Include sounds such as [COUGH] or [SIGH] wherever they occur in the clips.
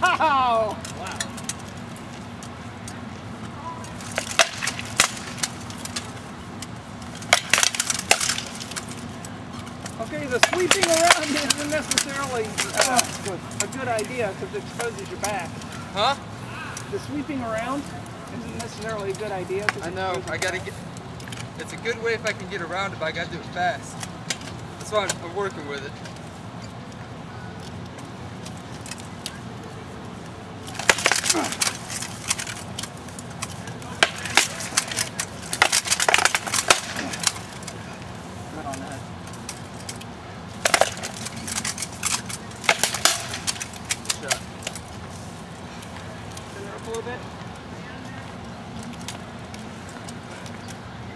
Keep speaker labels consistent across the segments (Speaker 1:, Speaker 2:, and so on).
Speaker 1: Wow!
Speaker 2: Wow.
Speaker 1: Okay, the sweeping around isn't necessarily uh, a good idea because it exposes your back.
Speaker 3: Huh?
Speaker 1: The sweeping around isn't necessarily a good idea.
Speaker 3: I know. I gotta get. It's a good way if I can get around it, but I gotta do it fast. That's why I'm, I'm working with it.
Speaker 1: Good on that.
Speaker 3: Shot.
Speaker 1: Turn it up a little bit.
Speaker 2: You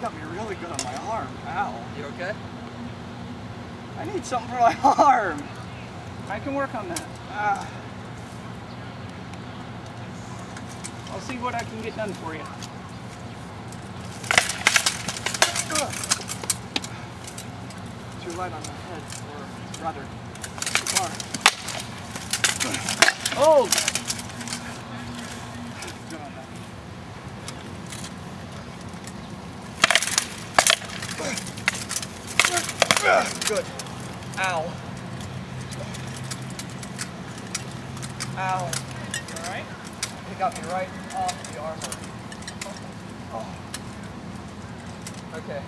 Speaker 2: got me really good on my arm. Ow.
Speaker 3: You okay?
Speaker 2: I need something for my [LAUGHS] arm.
Speaker 1: I can work on that.
Speaker 2: Ah.
Speaker 1: I'll see what I can get done for you.
Speaker 2: Too light on my head, or rather, too far.
Speaker 1: Oh!
Speaker 2: Good on that. Good. Ow. Ow.
Speaker 1: Alright.
Speaker 2: It got me right off the armor. Oh.
Speaker 3: Okay.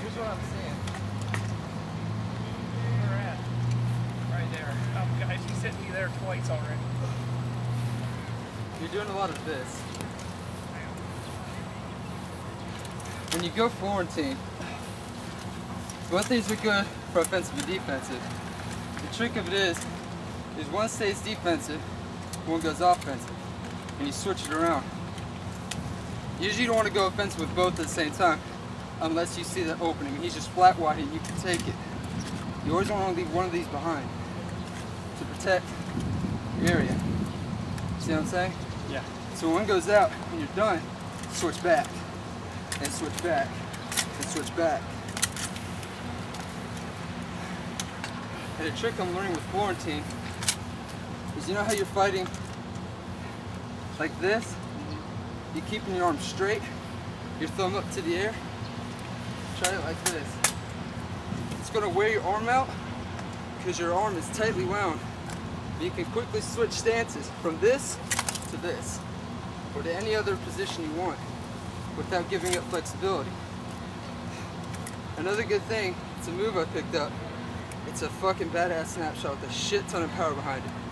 Speaker 3: Here's what I'm seeing.
Speaker 1: Where at? Right there. Oh, guys, he's hit me there twice already.
Speaker 3: You're doing a lot of this. [SIGHS] When you go Florentine, both these are good for offensive and defensive. The trick of it is, is one stays defensive, one goes offensive, and you switch it around. Usually you don't want to go offensive with both at the same time, unless you see the opening. He's just flat wide and you can take it. You always want to leave one of these behind to protect your area. See what I'm saying?
Speaker 1: Yeah.
Speaker 3: So when one goes out and you're done, switch back, and switch back, and switch back. And a trick I'm learning with Florentine is you know how you're fighting like this? You're keeping your arm straight, your thumb up to the air. Try it like this. It's gonna wear your arm out because your arm is tightly wound. You can quickly switch stances from this to this, or to any other position you want, without giving up flexibility. Another good thing, it's a move I picked up. It's a fucking badass snapshot with a shit ton of power behind it.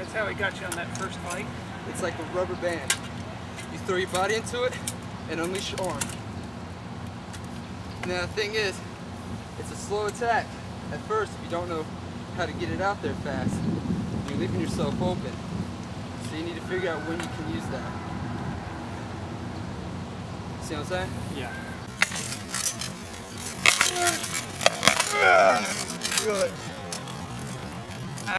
Speaker 1: That's how he got you on that first fight.
Speaker 3: It's like a rubber band. You throw your body into it and unleash your arm. Now the thing is, it's a slow attack at first if you don't know how to get it out there fast. You're leaving yourself open. So you need to figure out when you can use that. See what I'm saying?
Speaker 1: Yeah.
Speaker 2: Good.